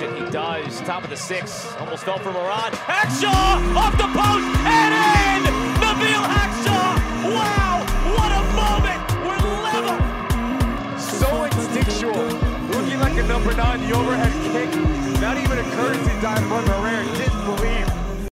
challenge, he does. Top of the six, almost fell for Moran. Hackshaw off the post and in! Neveal Hackshaw! Wow, what a moment! We're level! So instinctual, looking like a number nine. The overhead kick, not even a courtesy dive from